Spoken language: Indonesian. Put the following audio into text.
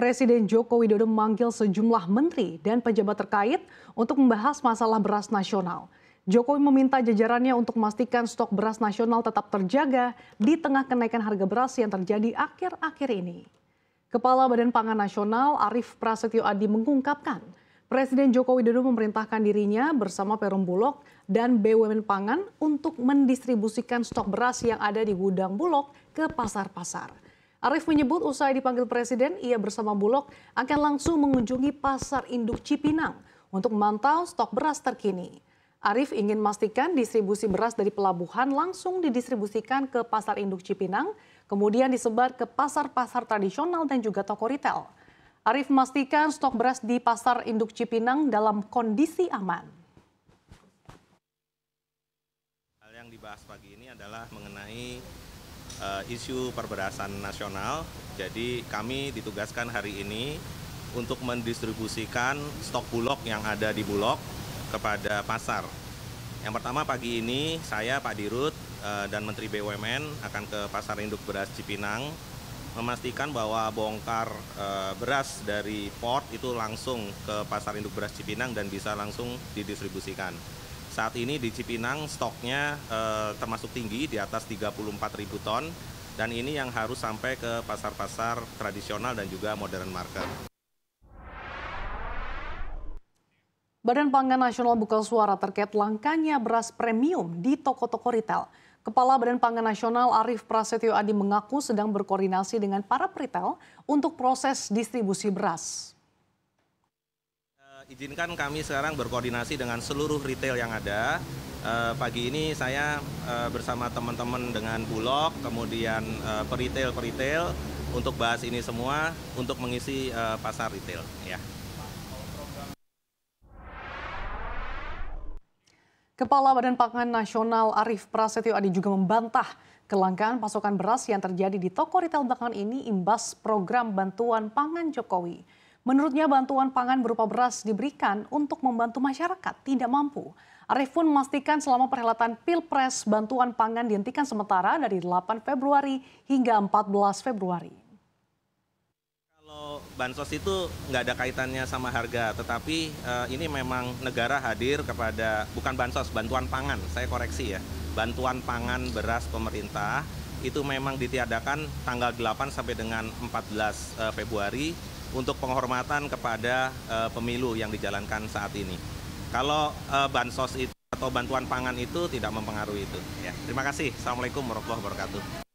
Presiden Joko Widodo memanggil sejumlah menteri dan pejabat terkait untuk membahas masalah beras nasional. Jokowi meminta jajarannya untuk memastikan stok beras nasional tetap terjaga di tengah kenaikan harga beras yang terjadi akhir-akhir ini. Kepala Badan Pangan Nasional Arief Prasetyo Adi mengungkapkan, Presiden Joko Widodo memerintahkan dirinya bersama Perum Bulog dan BUMN Pangan untuk mendistribusikan stok beras yang ada di gudang Bulog ke pasar-pasar. Arief menyebut usai dipanggil Presiden, ia bersama Bulog akan langsung mengunjungi pasar induk Cipinang untuk memantau stok beras terkini. Arief ingin memastikan distribusi beras dari pelabuhan langsung didistribusikan ke pasar induk Cipinang, kemudian disebar ke pasar-pasar tradisional dan juga toko retail. Arief memastikan stok beras di pasar induk Cipinang dalam kondisi aman. Hal yang dibahas pagi ini adalah mengenai uh, isu perberasan nasional. Jadi kami ditugaskan hari ini untuk mendistribusikan stok bulog yang ada di bulog kepada pasar. Yang pertama pagi ini saya Pak Dirut uh, dan Menteri BUMN akan ke pasar induk beras Cipinang memastikan bahwa bongkar uh, beras dari port itu langsung ke pasar induk beras Cipinang dan bisa langsung didistribusikan. Saat ini di Cipinang stoknya eh, termasuk tinggi di atas 34 ribu ton dan ini yang harus sampai ke pasar-pasar tradisional dan juga modern market. Badan Pangan Nasional buka suara terkait langkanya beras premium di toko-toko retail. Kepala Badan Pangan Nasional Arief Prasetyo Adi mengaku sedang berkoordinasi dengan para retail untuk proses distribusi beras izinkan kami sekarang berkoordinasi dengan seluruh retail yang ada. Uh, pagi ini saya uh, bersama teman-teman dengan Bulog, kemudian uh, peritel-peritel untuk bahas ini semua untuk mengisi uh, pasar retail. Ya. Kepala Badan Pangan Nasional Arief Prasetyo Adi juga membantah kelangkaan pasokan beras yang terjadi di toko retail belakangan ini imbas program bantuan pangan Jokowi. Menurutnya bantuan pangan berupa beras diberikan untuk membantu masyarakat tidak mampu. Arief pun memastikan selama perhelatan Pilpres bantuan pangan dihentikan sementara dari 8 Februari hingga 14 Februari. Kalau bansos itu nggak ada kaitannya sama harga, tetapi uh, ini memang negara hadir kepada bukan bansos, bantuan pangan. Saya koreksi ya, bantuan pangan beras pemerintah itu memang ditiadakan tanggal 8 sampai dengan 14 uh, eh, Februari untuk penghormatan kepada uh, pemilu yang dijalankan saat ini. Kalau uh, bansos itu atau bantuan pangan itu tidak mempengaruhi itu. Ya, terima kasih. Assalamualaikum warahmatullahi wabarakatuh.